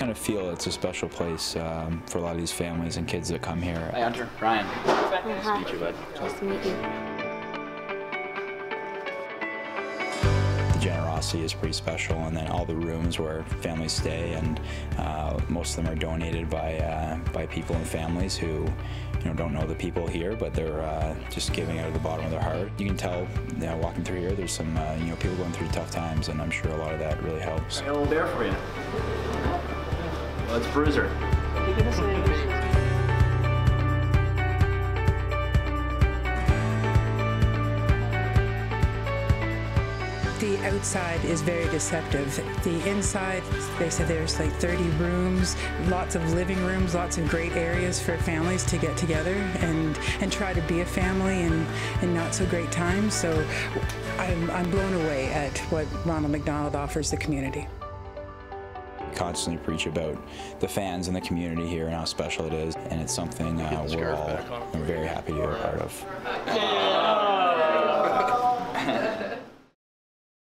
kind of feel it's a special place um, for a lot of these families and kids that come here. Hi, Hunter. Ryan. Nice to meet you, bud. Nice to meet you. The generosity is pretty special, and then all the rooms where families stay, and uh, most of them are donated by uh, by people and families who, you know, don't know the people here, but they're uh, just giving out of the bottom of their heart. You can tell, you know, walking through here, there's some, uh, you know, people going through tough times, and I'm sure a lot of that really helps. I got a little bear for you. It's Bruiser. The outside is very deceptive. The inside, they said there's like 30 rooms, lots of living rooms, lots of great areas for families to get together and, and try to be a family in, in not so great times. So I'm, I'm blown away at what Ronald McDonald offers the community. Constantly preach about the fans and the community here and how special it is, and it's something uh, we're all very happy to be a part of.